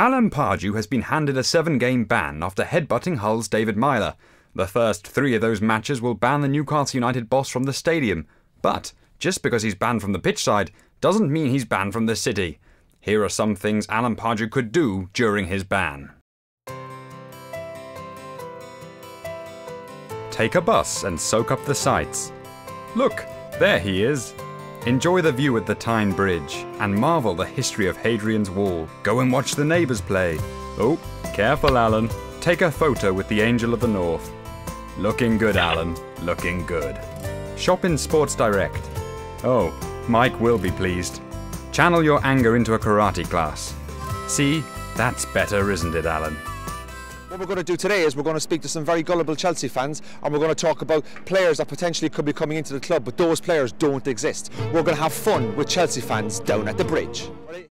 Alan Pardew has been handed a seven game ban after headbutting Hull's David Meyler. The first three of those matches will ban the Newcastle United boss from the stadium. But just because he's banned from the pitch side doesn't mean he's banned from the city. Here are some things Alan Pardew could do during his ban. Take a bus and soak up the sights. Look, there he is. Enjoy the view at the Tyne Bridge and marvel the history of Hadrian's Wall. Go and watch the neighbours play. Oh, careful, Alan. Take a photo with the Angel of the North. Looking good, Alan. Looking good. Shop in Sports Direct. Oh, Mike will be pleased. Channel your anger into a karate class. See, that's better, isn't it, Alan? What we're going to do today is we're going to speak to some very gullible Chelsea fans and we're going to talk about players that potentially could be coming into the club, but those players don't exist. We're going to have fun with Chelsea fans down at the bridge.